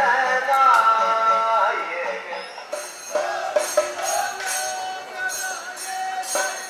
Thank you.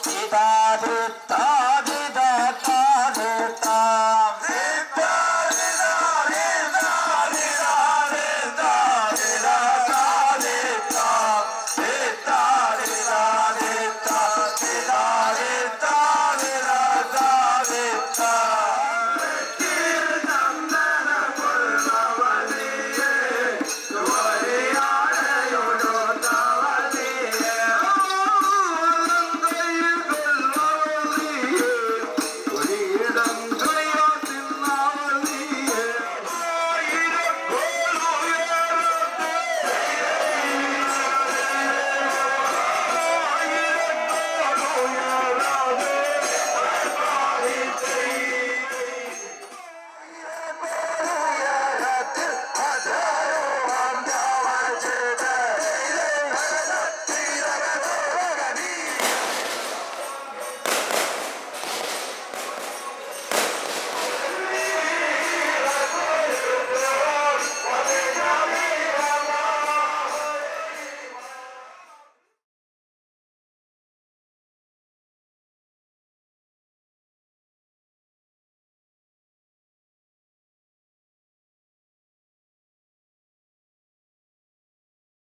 打ち破っと